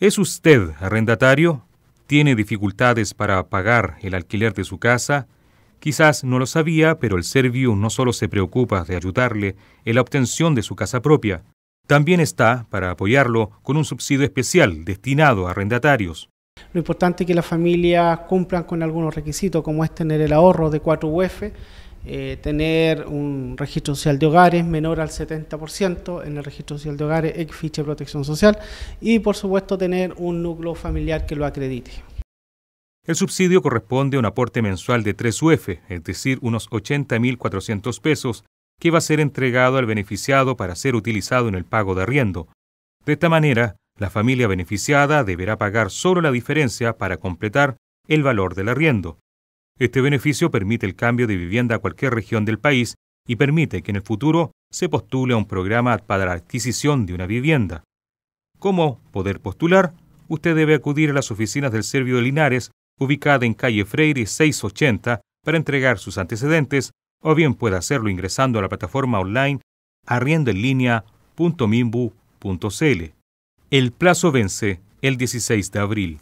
¿Es usted arrendatario? ¿Tiene dificultades para pagar el alquiler de su casa? Quizás no lo sabía, pero el Serviu no solo se preocupa de ayudarle en la obtención de su casa propia, también está para apoyarlo con un subsidio especial destinado a arrendatarios. Lo importante es que las familias cumplan con algunos requisitos, como es tener el ahorro de 4 UF, eh, tener un registro social de hogares menor al 70% en el registro social de hogares, ex ficha protección social, y por supuesto tener un núcleo familiar que lo acredite. El subsidio corresponde a un aporte mensual de 3 UF, es decir, unos 80.400 pesos, que va a ser entregado al beneficiado para ser utilizado en el pago de arriendo. De esta manera, la familia beneficiada deberá pagar solo la diferencia para completar el valor del arriendo. Este beneficio permite el cambio de vivienda a cualquier región del país y permite que en el futuro se postule a un programa para la adquisición de una vivienda. ¿Cómo poder postular? Usted debe acudir a las oficinas del Servio de Linares, ubicada en calle Freire 680, para entregar sus antecedentes, o bien puede hacerlo ingresando a la plataforma online arriendoenlinea.mimbu.cl. El plazo vence el 16 de abril.